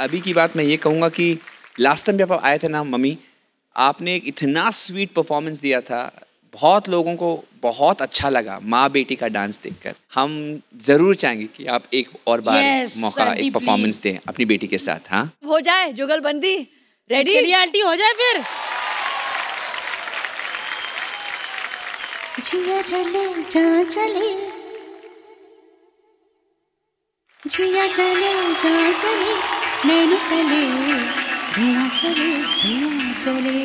अभी की बात मैं ये कहूँगा कि लास्ट टाइम जब आप आए थे ना मम्मी आपने एक इतना स्वीट परफॉर्मेंस दिया था। बहुत लोगों को बहुत अच्छा लगा माँ बेटी का डांस देखकर। हम ज़रूर चाहेंगे कि आप एक और बार Yes, मौका एक परफॉर्मेंस दें अपनी बेटी के साथ हाँ? हो जाए जुगलबंदी। रेडी चलिए आंटी हो जाए फिर। जिया चले जा चले जिया चले जा चले നനുക്കലേ ധുവാചലേ ധുവാചലേ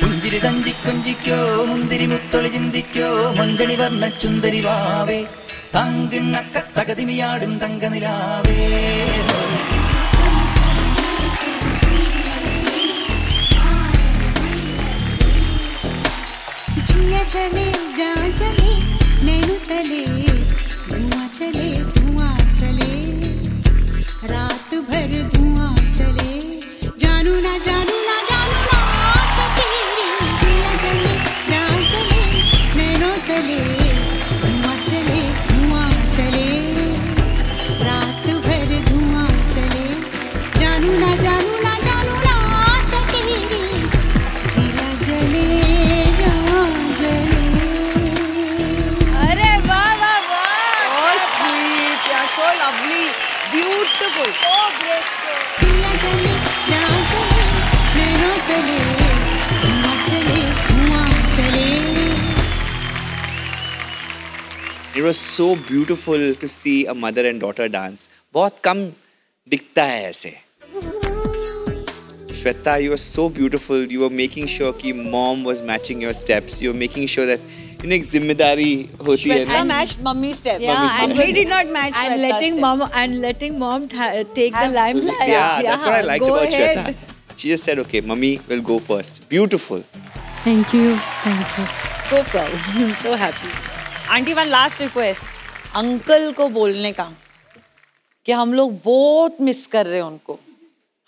പുഞ്ചിരി തഞ്ചി കൊഞ്ചിക്കോ മുന്തിരി മുത്തളി ചിന്തിക്കോ മഞ്ചണി വർണ ചുന്തരി വാവേ. തങ്കുന്നക്ക തകതിമിയാടും തങ്കനിലാവേ. ജിയ ചലേ ജാ ചലേ നൈനു തലേ ധുവാ ചലേ धुआं चले It was so beautiful to see a mother and daughter dance. बहुत कम दिखता है ऐसे Shweta, you were so beautiful. You were making sure कि mom was matching your steps. You were making sure that you इन्हें ज़िम्मेदारी होती है ना? Match mummy step and we did not match and letting mom and letting mom take the limelight या that's what I like about shirt she just said okay mummy will go first beautiful thank you thank you so proud I am so happy aunty one last request uncle को बोलने का कि हम लोग बहुत miss कर रहे हैं उनको।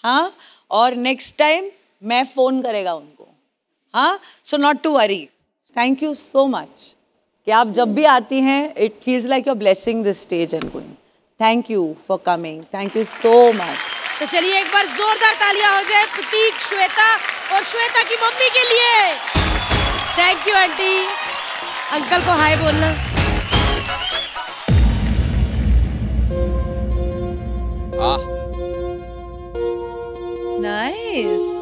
हाँ? और नेक्स्ट टाइम मैं फ़ोन करेगा उनको। हाँ? So not to worry thank you so much कि आप जब भी आती हैं it feels like your blessing this stage and going thank you for coming thank you so much तो चलिए एक बार जोरदार तालियाँ हो जाए प्रतीक श्वेता और श्वेता की मम्मी के लिए। थैंक यू आंटी अंकल को हाय बोलना। Ah. Nice.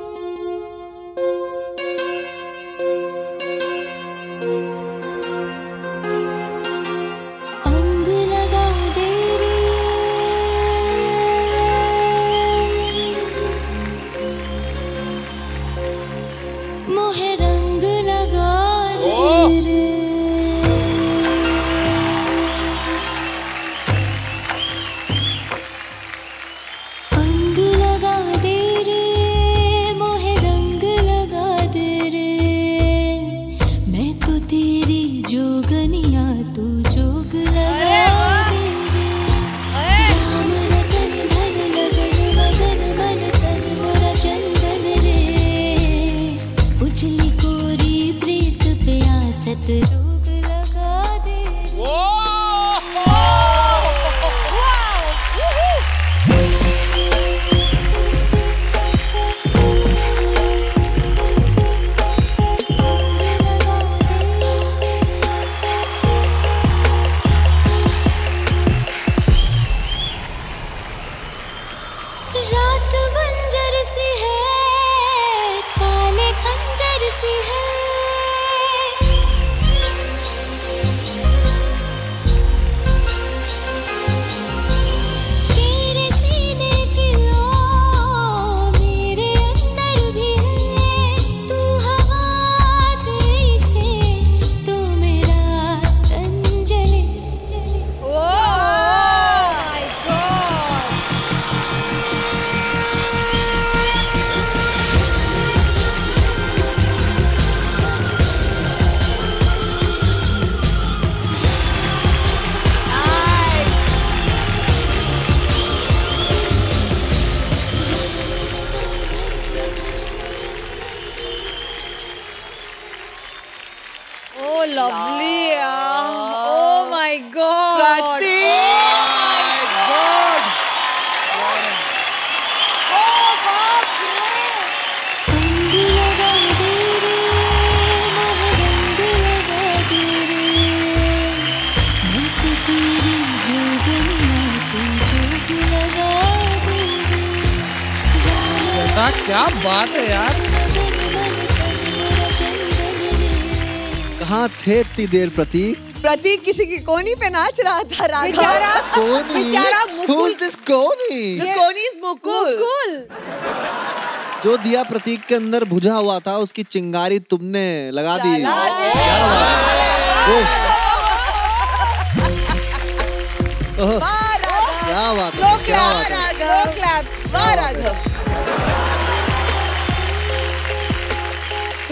क्या बात है यार। कहाँ थे इतनी देर प्रतीक प्रतीक किसी की कोनी पे नाच रहा था राघव। बेचारा कोनी? बेचारा मुकुल। Who's this कोनी? The कोनी is मुकुल। मुकुल। जो दिया प्रतीक के अंदर बुझा हुआ था उसकी चिंगारी तुमने लगा दी। दी। क्या बात है? क्या बात क्या बात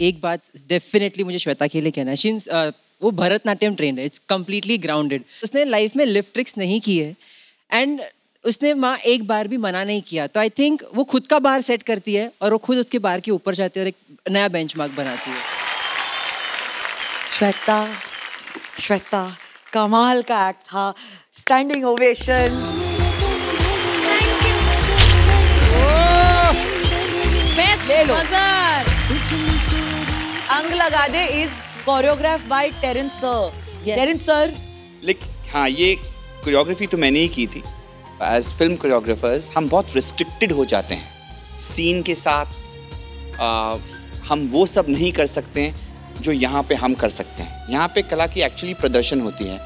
एक बात डेफिनेटली मुझे श्वेता के लिए कहना है। शीन्स वो भरतनाट्यम ट्रेन है इट्स कम्प्लीटली ग्राउंडेड उसने लाइफ में लिफ्ट ट्रिक्स नहीं की है एंड उसने माँ एक बार भी मना नहीं किया। तो आई थिंक वो खुद का बार सेट करती है और वो खुद उसके बार के ऊपर जाती है और एक नया बेंचमार्क बनाती है। श्वेता श्वेता कमाल का एक्ट था। स्टैंडिंग ओवेशन ले लो। अंग लगा दे is choreograph by Terence sir Terence sir लेकिन हाँ ये कोरियोग्राफी तो मैंने ही की थी। एज फ़िल्म कोरियोग्राफर्स हम बहुत रिस्ट्रिक्टेड हो जाते हैं। सीन के साथ आ, हम वो सब नहीं कर सकते हैं जो यहाँ पे हम कर सकते हैं। यहाँ पे कला की एक्चुअली प्रदर्शन होती है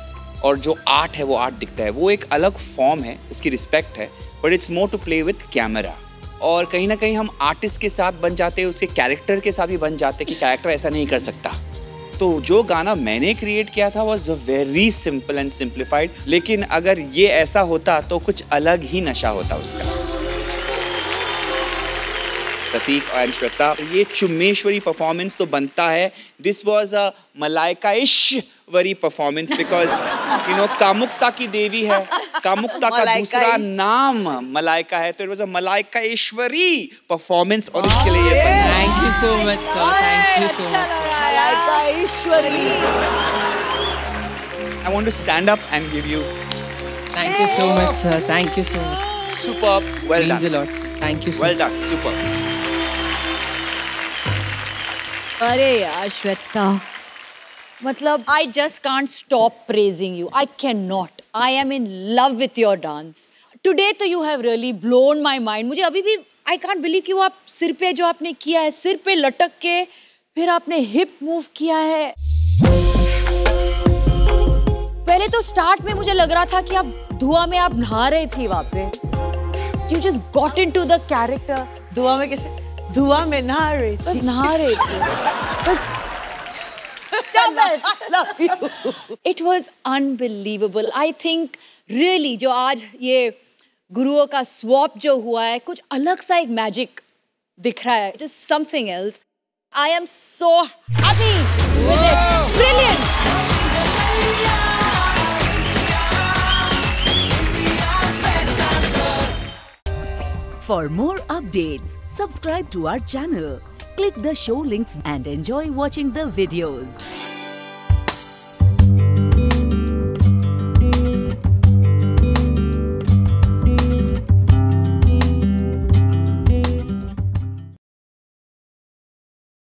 और जो आर्ट है वो आर्ट दिखता है। वो एक अलग फॉर्म है उसकी रिस्पेक्ट है but it's more to play with camera और कहीं ना कहीं हम आर्टिस्ट के साथ बन जाते हैं, उसके कैरेक्टर के साथ भी बन जाते हैं कि कैरेक्टर ऐसा नहीं कर सकता। तो जो गाना मैंने क्रिएट किया था was very simple and simplified लेकिन अगर ये ऐसा होता तो कुछ अलग ही नशा होता उसका। प्रतीक और श्वेता ये चुम्मेश्वरी परफॉर्मेंस तो बनता है। This was a Malaikaishwari performance because you know कामुकता की देवी है। कामुकता का दूसरा नाम मलाइका है तो it was a Malaikaishwari performance और इसके लिए ये thank you so much sir thank you so much Malaika Ishwari. I want to stand up and give you thank you so much sir thank you so much superb. Well means a lot thank you so Well done. Superb. अरे यार श्वेता। मतलब I just can't stop praising you I can not I am in love with your dance today तो you have really blown my mind मुझे अभी भी I can't believe कि वो आप सिर पे जो आपने किया है सिर पे लटक के फिर आपने हिप मूव किया है। पहले तो स्टार्ट में मुझे लग रहा था कि आप धुआँ में आप नहा रही थी वहाँ पे। You just got in to the character धुआँ में कैसे? धुआँ में नहा रही बस नहा रहे थे। बस Stop it. Love you It was unbelievable. I think really जो आज ये गुरुओं का स्वॉप जो हुआ है कुछ अलग सा एक मैजिक दिख रहा है it is something else I am so happy with it brilliant For more updates, subscribe to our channel, click the show links and enjoy watching the videos.